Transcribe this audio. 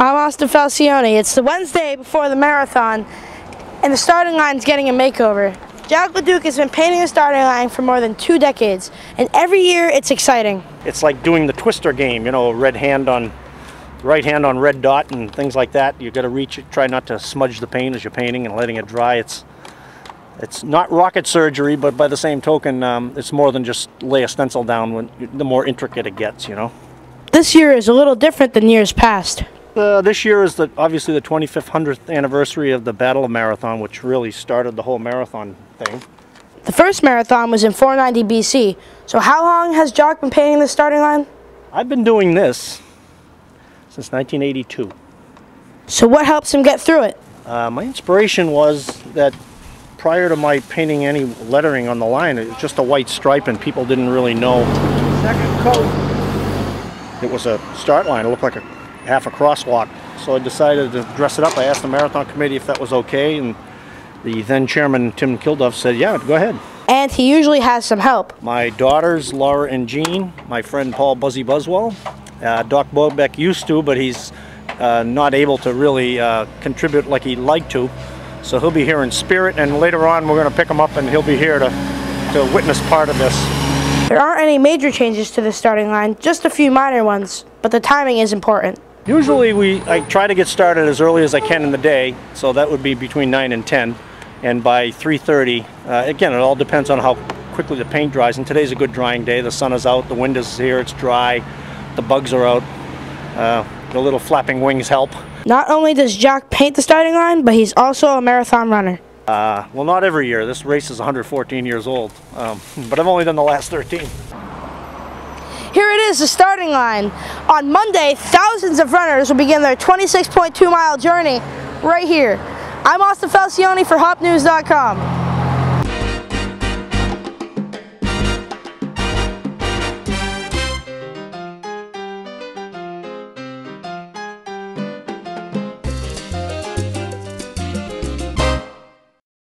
I'm Austin Falcione. It's the Wednesday before the marathon, and the starting line's getting a makeover. Jacques LeDuc has been painting the starting line for more than two decades, and every year it's exciting. It's like doing the twister game, you know, red hand on, right hand on red dot and things like that. You've got to reach it, try not to smudge the paint as you're painting and letting it dry. It's it's not rocket surgery, but by the same token, um, it's more than just lay a stencil down. When the more intricate it gets, you know. This year is a little different than years past. Uh, this year is the obviously the 25th 100th anniversary of the Battle of Marathon, which really started the whole marathon thing. The first marathon was in 490 BC. So how long has Jacques been painting the starting line? I've been doing this since 1982. So what helps him get through it? Uh, my inspiration was that prior to my painting any lettering on the line, it was just a white stripe and people didn't really know. Second coat. It was a start line. It looked like a half a crosswalk. So I decided to dress it up. I asked the marathon committee if that was okay, and the then chairman, Tim Kilduff, said, yeah, go ahead. And he usually has some help. My daughters, Laura and Jean, my friend Paul Buzzy Buswell. Uh, Doc Bobeck used to, but he's uh, not able to really uh, contribute like he'd like to. So he'll be here in spirit, and later on we're going to pick him up and he'll be here to, to witness part of this. There aren't any major changes to the starting line, just a few minor ones, but the timing is important. Usually we, I try to get started as early as I can in the day, so that would be between 9 and 10. And by 3.30, uh, again, it all depends on how quickly the paint dries. And today's a good drying day. The sun is out, the wind is here, it's dry, the bugs are out. Uh, the little flapping wings help. Not only does Jacques paint the starting line, but he's also a marathon runner. Uh, well, not every year. This race is 114 years old, um, but I've only done the last 13. Here it is, the starting line. On Monday, thousands of runners will begin their 26.2 mile journey right here. I'm Austin Falcione for HopNews.com.